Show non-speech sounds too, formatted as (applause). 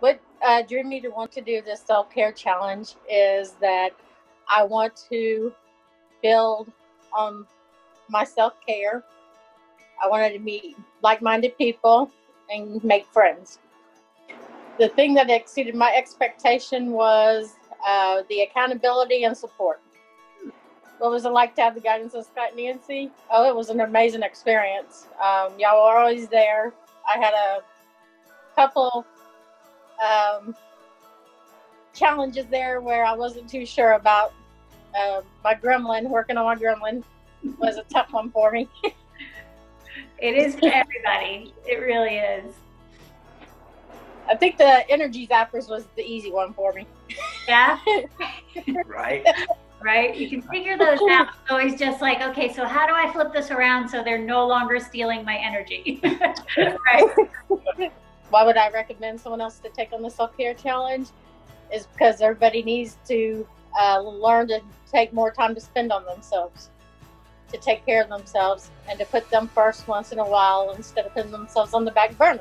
what uh, drew me to want to do this self care challenge is that I want to build on my self care. I wanted to meet like minded people and make friends. The thing that exceeded my expectation was uh, the accountability and support. What was it like to have the guidance of Scott and Nancy? Oh, it was an amazing experience. Um, y'all were always there. I had a couple um, challenges there where I wasn't too sure about. Uh, my gremlin, working on my gremlin, was a tough one for me. (laughs) it is for everybody. It really is. I think the energy zappers was the easy one for me. Yeah. (laughs) right. Right. You can figure those out. It's always just like, okay, so how do I flip this around so they're no longer stealing my energy? (laughs) right. Why would I recommend someone else to take on the self care challenge? Is because everybody needs to uh, learn to take more time to spend on themselves, to take care of themselves, and to put them first once in a while instead of putting themselves on the back burner.